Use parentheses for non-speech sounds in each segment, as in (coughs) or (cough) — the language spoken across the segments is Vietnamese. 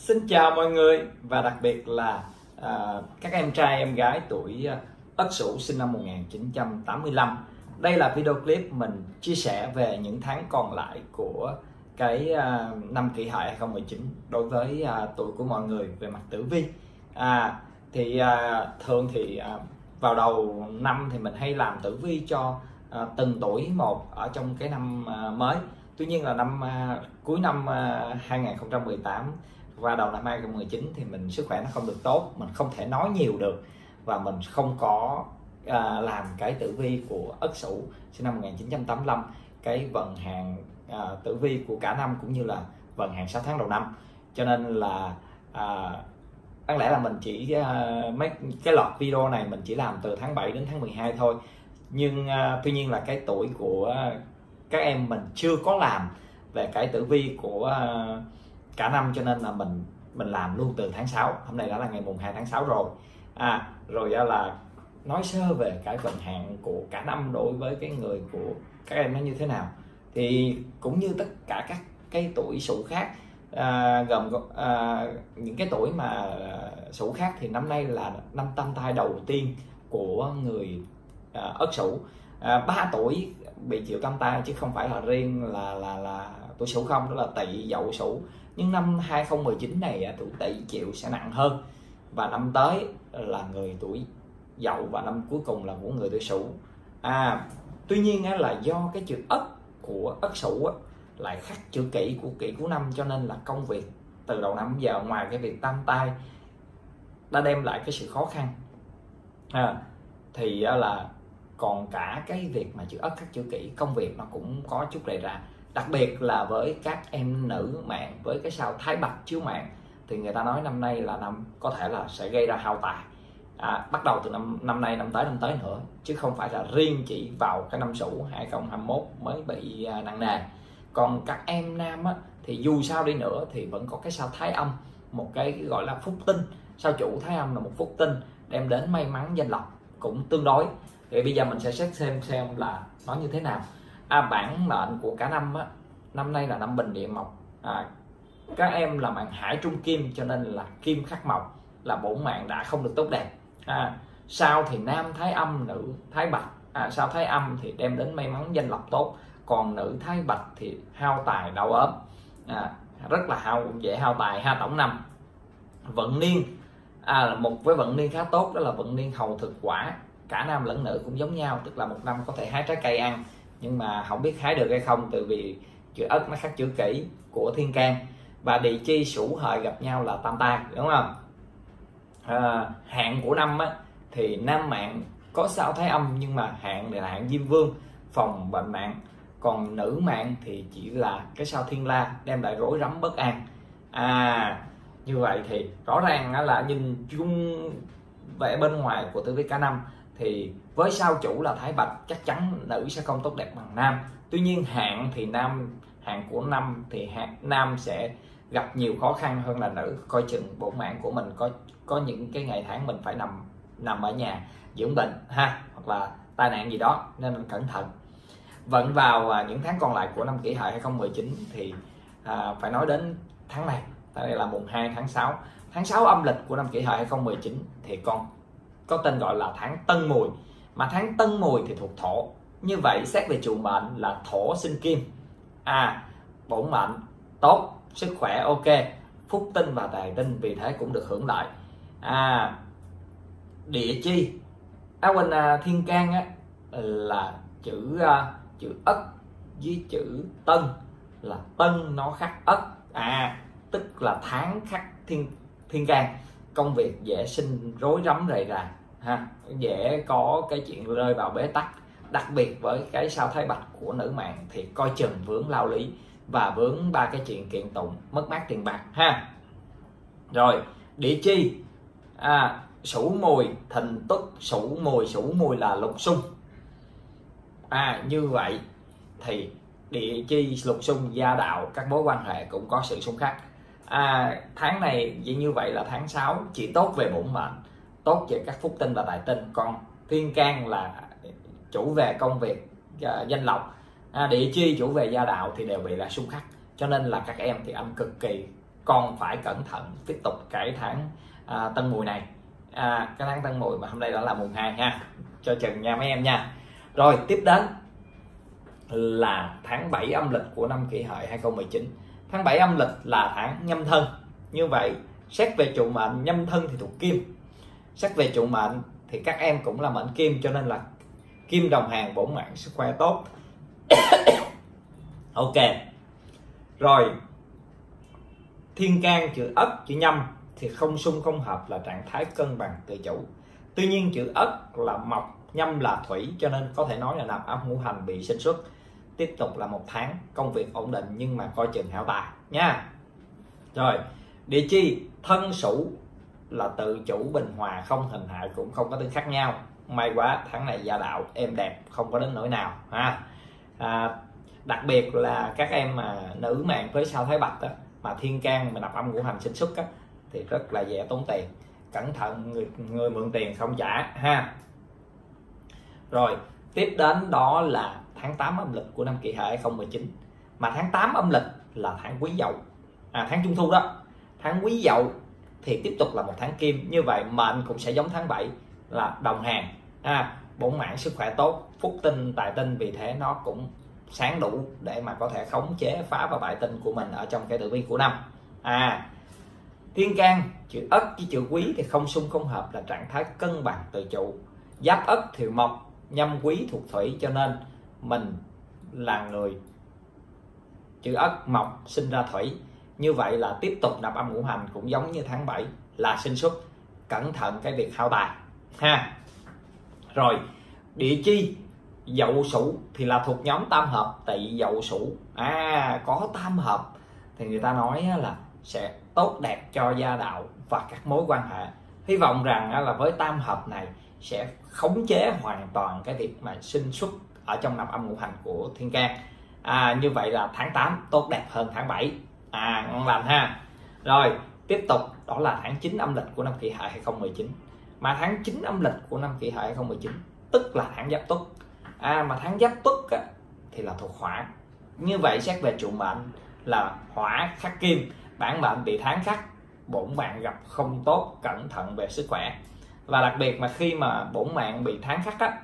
Xin chào mọi người và đặc biệt là à, các em trai em gái tuổi à, Ất Sửu sinh năm 1985. Đây là video clip mình chia sẻ về những tháng còn lại của cái à, năm kỷ hợi 2019 đối với à, tuổi của mọi người về mặt tử vi. À, thì à, thường thì à, vào đầu năm thì mình hay làm tử vi cho à, từng tuổi một ở trong cái năm à, mới. Tuy nhiên là năm à, cuối năm à, 2018 qua đầu năm 2019 thì mình sức khỏe nó không được tốt mình không thể nói nhiều được và mình không có à, làm cái tử vi của Ất Sửu sinh năm 1985 cái vận hạn à, tử vi của cả năm cũng như là vận hạn 6 tháng đầu năm. Cho nên là à, đáng lẽ là mình chỉ à, mấy cái loạt video này mình chỉ làm từ tháng 7 đến tháng 12 thôi. Nhưng à, tuy nhiên là cái tuổi của các em mình chưa có làm về cái tử vi của à, cả năm cho nên là mình mình làm luôn từ tháng 6 hôm nay đã là ngày mùng 2 tháng 6 rồi. À rồi là nói sơ về cái vận hạn của cả năm đối với cái người của các em nó như thế nào. Thì cũng như tất cả các cái tuổi sủ khác à, gồm à, những cái tuổi mà à, sủ khác thì năm nay là năm tam thai đầu tiên của người à, ất sủ. À, 3 tuổi bị chịu tam tai chứ không phải là riêng là là là tuổi sửu không đó là tỵ dậu sửu nhưng năm 2019 này à, tuổi tỵ chịu sẽ nặng hơn. Và năm tới là người tuổi dậu và năm cuối cùng là của người tuổi sửu. À tuy nhiên là do cái chữ ất của ất sửu lại khắc chữ kỷ của kỷ của năm cho nên là công việc từ đầu năm giờ ngoài cái việc tam tai đã đem lại cái sự khó khăn. À, thì là còn cả cái việc mà chữ ất khắc chữ kỷ công việc nó cũng có chút rầy ra đặc biệt là với các em nữ mạng với cái sao thái bạch chiếu mạng thì người ta nói năm nay là năm có thể là sẽ gây ra hao tài. À, bắt đầu từ năm năm nay năm tới năm tới nữa chứ không phải là riêng chỉ vào cái năm sửu 2021 mới bị à, nặng nề. Còn các em nam á, thì dù sao đi nữa thì vẫn có cái sao thái âm một cái gọi là phúc tinh. Sao chủ thái âm là một phúc tinh đem đến may mắn danh lộc cũng tương đối. Thì bây giờ mình sẽ xét xem xem là nó như thế nào à, bản mệnh của cả năm á năm nay là năm bình địa mộc. À, các em là mạng hải trung kim cho nên là kim khắc mộc là bổn mạng đã không được tốt đẹp. À, sao thì nam thái âm nữ thái bạch. À, sao thái âm thì đem đến may mắn danh lộc tốt. Còn nữ thái bạch thì hao tài đau ốm. À, rất là hao dễ hao tài ha tổng năm. Vận niên. À, một với vận niên khá tốt đó là vận niên hầu thực quả. Cả nam lẫn nữ cũng giống nhau tức là một năm có thể hái trái cây ăn nhưng mà không biết hái được hay không từ vì chữ ất nó khắc chữ kỷ của thiên can. Và địa chi sủ hợi gặp nhau là tam tai đúng không? À, hạn của năm á, thì nam mạng có sao thái âm nhưng mà hạn là hạn diêm vương phòng bệnh mạng. Còn nữ mạng thì chỉ là cái sao thiên la đem lại rối rắm bất an. À như vậy thì rõ ràng là nhìn chung vẻ bên ngoài của tử vi cả năm thì với sao chủ là thái bạch chắc chắn nữ sẽ không tốt đẹp bằng nam. Tuy nhiên hạn thì nam hạn của năm thì hạn nam sẽ gặp nhiều khó khăn hơn là nữ. Coi chừng bổn mạng của mình có có những cái ngày tháng mình phải nằm nằm ở nhà dưỡng bệnh ha hoặc là tai nạn gì đó nên mình cẩn thận. Vẫn vào à, những tháng còn lại của năm kỷ hợi 2019 thì à, phải nói đến tháng này. Đây là mùng 2 tháng 6 tháng 6 âm lịch của năm kỷ hợi 2019 thì con có tên gọi là tháng Tân Mùi. Mà tháng Tân Mùi thì thuộc thổ. Như vậy xét về chủ mệnh là thổ sinh kim. À bổn mệnh tốt sức khỏe ok phúc tinh và tài tinh vì thế cũng được hưởng lợi à địa chi. À, quên à, thiên can á là chữ à, chữ ất với chữ tân là tân nó khắc ất. À tức là tháng khắc thiên thiên can. Công việc dễ sinh rối rắm rầy rà ha dễ có cái chuyện rơi vào bế tắc. Đặc biệt với cái sao thái bạch của nữ mạng thì coi chừng vướng lao lý và vướng ba cái chuyện kiện tụng mất mát tiền bạc ha. Rồi địa chi? À, sủ mùi thìn tức sủ mùi sủ mùi là lục xung. À như vậy thì địa chi lục xung gia đạo các mối quan hệ cũng có sự xung khắc. À, tháng này vậy như vậy là tháng 6 chỉ tốt về bổn mệnh tốt về các phúc tinh và tài tinh. Còn thiên can là chủ về công việc à, danh lộc. À, địa chi chủ về gia đạo thì đều bị là xung khắc. Cho nên là các em thì âm cực kỳ. Còn phải cẩn thận tiếp tục cái tháng à, tân mùi này. À, cái tháng tân mùi mà hôm nay đã là mùng 2 ha. Cho chừng nha mấy em nha. Rồi tiếp đến là tháng 7 âm lịch của năm kỷ hợi 2019 tháng 7 âm lịch là tháng nhâm thân. Như vậy xét về trụ mệnh nhâm thân thì thuộc kim xét về trụ mệnh thì các em cũng là mệnh kim cho nên là kim đồng hàng bổn mạng sức khỏe tốt. (coughs) Ok. Rồi. Thiên can chữ ất, chữ nhâm thì không xung, không hợp là trạng thái cân bằng tự chủ. Tuy nhiên chữ ất là mộc nhâm là thủy cho nên có thể nói là nạp âm ngũ hành bị sinh xuất. Tiếp tục là một tháng, công việc ổn định nhưng mà coi chừng hảo tài nha. Rồi. Địa chi, thân sửu là tự chủ bình hòa không hình hại cũng không có tính khác nhau. May quá tháng này gia đạo em đẹp không có đến nỗi nào ha. À, đặc biệt là các em mà nữ mạng với sao thái bạch đó, mà thiên can mà nạp âm ngũ hành sinh xuất á, thì rất là dễ tốn tiền. Cẩn thận người, người mượn tiền không trả ha. Rồi tiếp đến đó là tháng 8 âm lịch của năm kỷ hợi 2019 mà tháng 8 âm lịch là tháng quý dậu à tháng trung thu đó. Tháng quý dậu thì tiếp tục là một tháng kim. Như vậy mệnh cũng sẽ giống tháng 7 là đồng hàng. À, bổn mạng sức khỏe tốt phúc tinh tài tinh vì thế nó cũng sáng đủ để mà có thể khống chế phá và bại tinh của mình ở trong cái tử vi của năm. À thiên can chữ ất với chữ quý thì không xung không hợp là trạng thái cân bằng tự chủ. Giáp ất thì mộc nhâm quý thuộc thủy cho nên mình là người chữ ất mộc sinh ra thủy như vậy là tiếp tục nạp âm ngũ hành cũng giống như tháng 7 là sinh xuất. Cẩn thận cái việc hao tài ha. Rồi địa chi? Dậu sửu thì là thuộc nhóm tam hợp tỵ dậu sửu à có tam hợp. Thì người ta nói là sẽ tốt đẹp cho gia đạo và các mối quan hệ. Hy vọng rằng là với tam hợp này sẽ khống chế hoàn toàn cái việc mà sinh xuất ở trong nạp âm ngũ hành của thiên can. À, như vậy là tháng 8 tốt đẹp hơn tháng 7 à ngon lành ha. Rồi tiếp tục đó là tháng 9 âm lịch của năm kỷ hợi 2019 mà tháng 9 âm lịch của năm kỷ hợi 2019 tức là tháng giáp tuất. À mà tháng giáp tuất á, thì là thuộc hỏa. Như vậy xét về trụ mệnh là hỏa khắc kim. Bản mệnh bị tháng khắc bổn mạng gặp không tốt cẩn thận về sức khỏe. Và đặc biệt mà khi mà bổn mạng bị tháng khắc á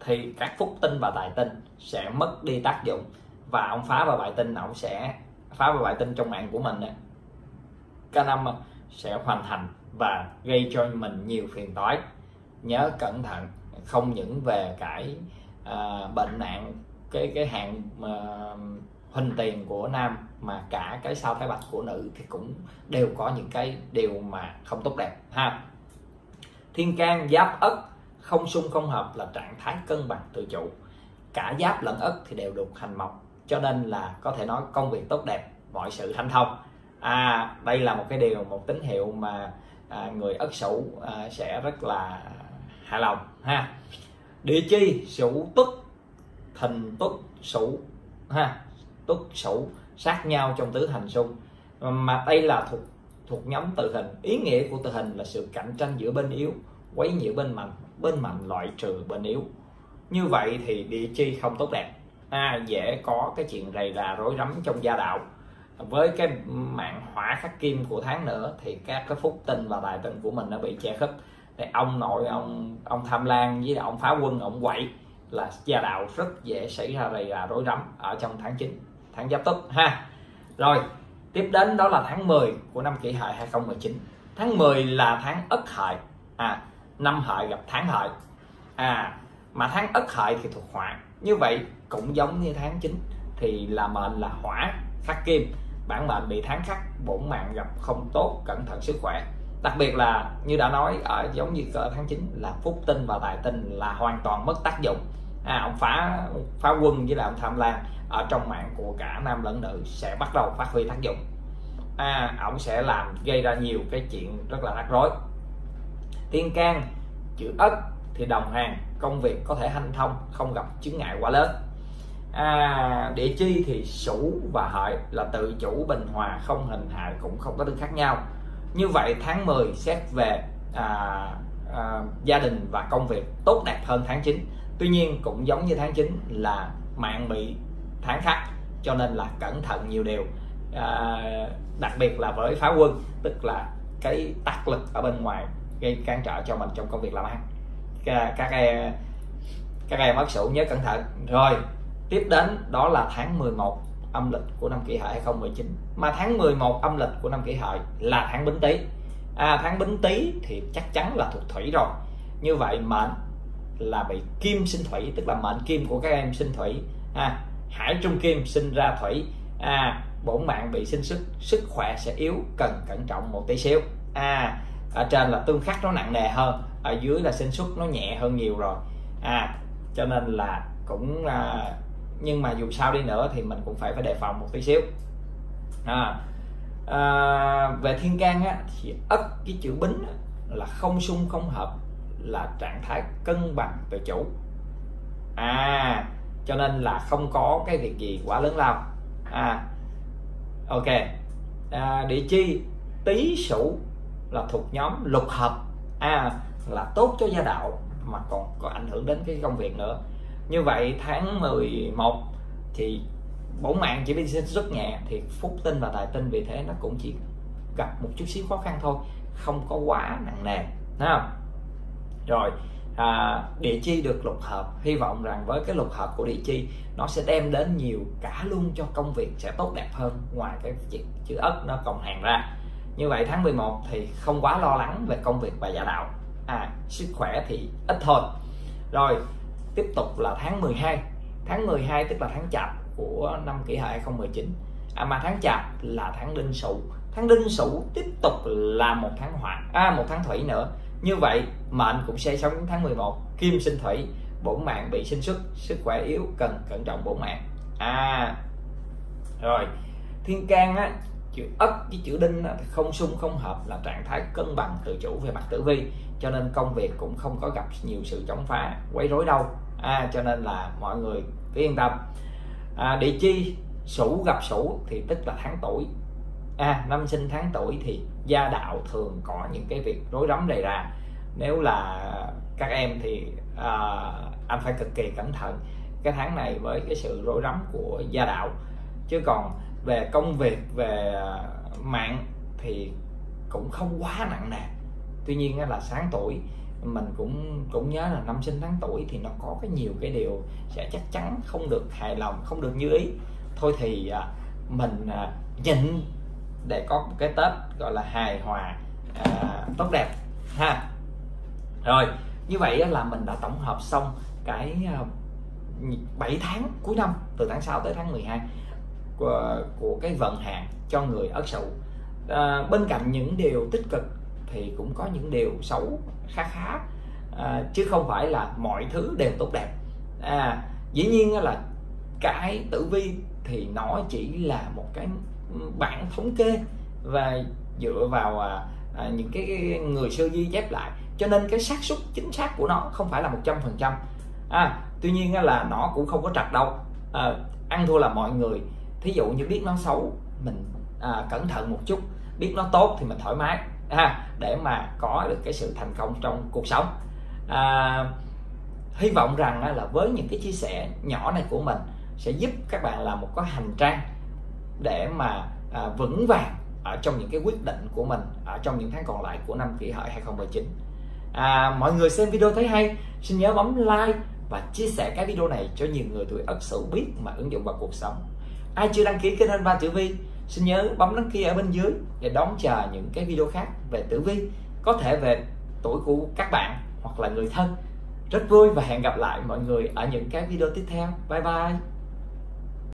thì các phúc tinh và tài tinh sẽ mất đi tác dụng. Và ông phá và bại tinh ông sẽ phá và tin tinh trong mạng của mình cả năm sẽ hoàn thành và gây cho mình nhiều phiền toái. Nhớ cẩn thận không những về cái à, bệnh nạn cái cái hạn mà huỳnh tiền của nam mà cả cái sao thái bạch của nữ thì cũng đều có những cái điều mà không tốt đẹp ha. Thiên can giáp ất không xung không hợp là trạng thái cân bằng tự chủ. Cả giáp lẫn ất thì đều được hành mộc cho nên là có thể nói công việc tốt đẹp mọi sự thành thông. À đây là một cái điều một tín hiệu mà à, người ất sửu à, sẽ rất là hài lòng ha. Địa chi? Sửu tuất. Thìn tuất sửu ha. Tuất sửu sát nhau trong tứ hành xung. Mà đây là thuộc thuộc nhóm tự hình. Ý nghĩa của tự hình là sự cạnh tranh giữa bên yếu quấy nhiễu bên mạnh bên mạnh loại trừ bên yếu. Như vậy thì địa chi không tốt đẹp ha, dễ có cái chuyện rầy rà rối rắm trong gia đạo. Với cái mạng hỏa khắc kim của tháng nữa thì các cái phúc tinh và tài tinh của mình nó bị che khuất thì ông nội ông ông tham lam với ông phá quân ông quậy là gia đạo rất dễ xảy ra rầy rà rối rắm ở trong tháng 9 tháng giáp tuất ha. Rồi tiếp đến đó là tháng 10 của năm kỷ hợi 2019 tháng 10 là tháng ất hợi. À năm hợi gặp tháng hợi. À mà tháng ất hợi thì thuộc hỏa như vậy cũng giống như tháng 9 thì là mệnh là hỏa khắc kim. Bản mệnh bị tháng khắc bổn mạng gặp không tốt cẩn thận sức khỏe. Đặc biệt là như đã nói ở giống như ở tháng 9 là phúc tinh và tài tinh là hoàn toàn mất tác dụng. À, ông phá phá quân với là ông tham lam ở trong mạng của cả nam lẫn nữ sẽ bắt đầu phát huy tác dụng. À, ông sẽ làm gây ra nhiều cái chuyện rất là rắc rối. Thiên can chữ ất thì đồng hàng công việc có thể hanh thông không gặp chứng ngại quá lớn. À, địa chi thì sửu và hợi là tự chủ bình hòa không hình hại cũng không có tương khác nhau. Như vậy tháng 10 xét về à, à, gia đình và công việc tốt đẹp hơn tháng 9 tuy nhiên cũng giống như tháng 9 là mạng bị tháng khắc cho nên là cẩn thận nhiều điều. À, đặc biệt là với phá quân tức là cái tác lực ở bên ngoài gây cản trở cho mình trong công việc làm ăn các, các em các em ất sửu nhớ cẩn thận. Rồi tiếp đến đó là tháng 11 âm lịch của năm kỷ hợi 2019 mà tháng 11 âm lịch của năm kỷ hợi là tháng bính tý. À, tháng bính tý thì chắc chắn là thuộc thủy rồi. Như vậy mệnh là bị kim sinh thủy tức là mệnh kim của các em sinh thủy. À, hải trung kim sinh ra thủy. À, bổn mạng bị sinh sức sức khỏe sẽ yếu cần cẩn trọng một tí xíu. À ở trên là tương khắc nó nặng nề hơn ở dưới là sinh xuất nó nhẹ hơn nhiều rồi. À cho nên là cũng à, nhưng mà dù sao đi nữa thì mình cũng phải phải đề phòng một tí xíu. À, à, về thiên can á, thì ất cái chữ bính á, là không xung không hợp là trạng thái cân bằng về chủ. À cho nên là không có cái việc gì quá lớn lao. À ok. À, địa chi tý sửu là thuộc nhóm lục hợp. À là tốt cho gia đạo mà còn có ảnh hưởng đến cái công việc nữa. Như vậy tháng 11 thì bổn mạng chỉ bị sinh rất nhẹ thì phúc tinh và tài tinh vì thế nó cũng chỉ gặp một chút xíu khó khăn thôi không có quá nặng nề thấy không? Rồi à, địa chi được lục hợp. Hy vọng rằng với cái lục hợp của địa chi nó sẽ đem đến nhiều cả luôn cho công việc sẽ tốt đẹp hơn ngoài cái chữ, chữ ất nó còn hàng ra. Như vậy tháng 11 thì không quá lo lắng về công việc và giả đạo à sức khỏe thì ít thôi. Rồi tiếp tục là tháng 12 tháng 12 tức là tháng chạp của năm kỷ hợi 2019 à, mà tháng chạp là tháng đinh sửu. Tháng đinh sửu tiếp tục là một tháng hỏa à một tháng thủy nữa. Như vậy mệnh cũng sẽ sống tháng 11 kim sinh thủy bổn mạng bị sinh xuất sức khỏe yếu cần cẩn trọng bổn mạng. À rồi thiên can á chữ ất với chữ đinh thì không xung không hợp là trạng thái cân bằng tự chủ về mặt tử vi. Cho nên công việc cũng không có gặp nhiều sự chống phá quấy rối đâu. À, cho nên là mọi người cứ yên tâm. À, địa chi sủ gặp sủ thì tức là tháng tuổi. À, năm sinh tháng tuổi thì gia đạo thường có những cái việc rối rắm đầy ra nếu là các em thì à, anh phải cực kỳ cẩn thận. Cái tháng này với cái sự rối rắm của gia đạo. Chứ còn về công việc về à, mạng thì cũng không quá nặng nề. Tuy nhiên là sáng tuổi mình cũng cũng nhớ là năm sinh tháng tuổi thì nó có cái nhiều cái điều sẽ chắc chắn không được hài lòng không được như ý. Thôi thì à, mình à, nhịn để có một cái tết gọi là hài hòa à, tốt đẹp ha. Rồi như vậy là mình đã tổng hợp xong cái 7 tháng cuối năm từ tháng 6 tới tháng 12 của, của cái vận hạn cho người ất sửu à, bên cạnh những điều tích cực thì cũng có những điều xấu khá khá à, chứ không phải là mọi thứ đều tốt đẹp. À, dĩ nhiên là cái tử vi thì nó chỉ là một cái bảng thống kê và dựa vào à, à, những cái, người sơ ghi chép lại. Cho nên cái xác suất chính xác của nó không phải là một trăm phần trăm. À, tuy nhiên là nó cũng không có trật đâu. À, ăn thua là mọi người thí dụ như biết nó xấu mình à, cẩn thận một chút biết nó tốt thì mình thoải mái ha để mà có được cái sự thành công trong cuộc sống. À, hy vọng rằng là với những cái chia sẻ nhỏ này của mình sẽ giúp các bạn làm một cái hành trang để mà à, vững vàng ở trong những cái quyết định của mình ở trong những tháng còn lại của năm kỷ hợi 2019 à, mọi người xem video thấy hay xin nhớ bấm like và chia sẻ cái video này cho nhiều người tuổi ất sửu biết mà ứng dụng vào cuộc sống ai chưa đăng ký kênh anh ba tử vi, xin nhớ bấm đăng ký ở bên dưới để đón chờ những cái video khác về tử vi, có thể về tuổi của các bạn hoặc là người thân. Rất vui và hẹn gặp lại mọi người ở những cái video tiếp theo. Bye bye.